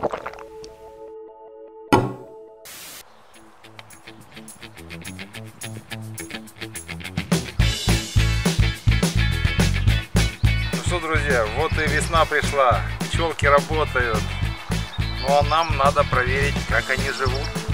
Ну что, друзья, вот и весна пришла, пчелки работают. Ну а нам надо проверить, как они живут.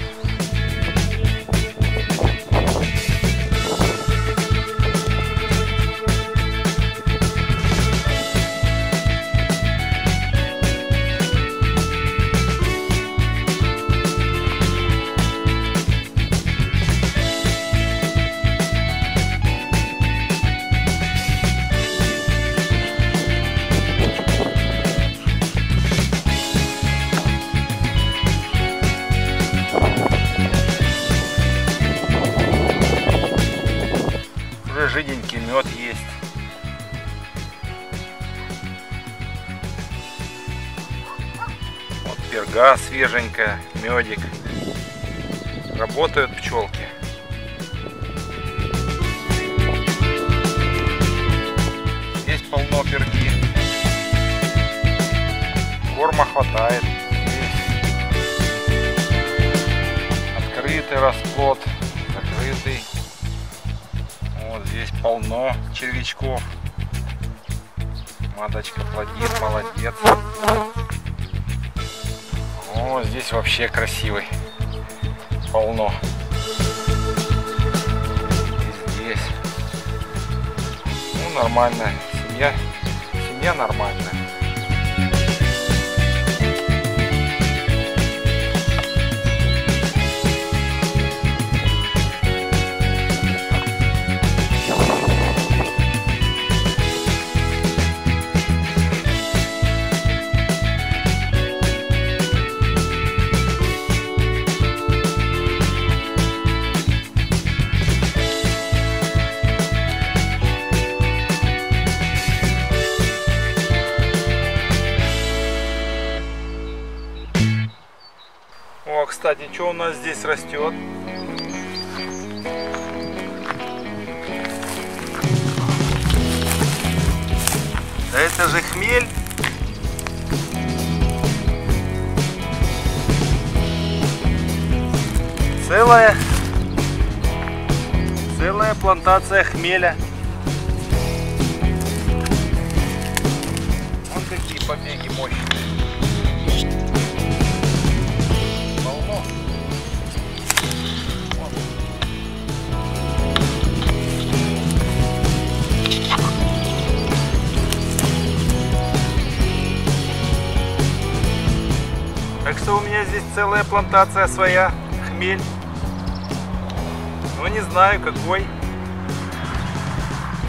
Жиденький мед есть. Вот перга свеженькая, медик. Работают пчелки. Здесь полно перги. Корма хватает. Здесь открытый расплод, закрытый. Полно червячков. Маточка плодит, молодец. О, здесь вообще красивый. Полно. И здесь. Ну, нормально. Семья, семья нормальная. О, кстати, что у нас здесь растет? Да это же хмель. Целая, целая плантация хмеля. меня здесь целая плантация своя, хмель. Но не знаю какой.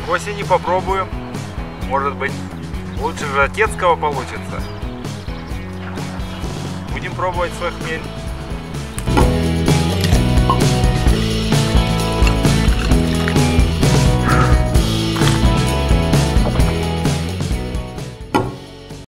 К осени попробую. Может быть, лучше же отецкого получится. Будем пробовать свой хмель.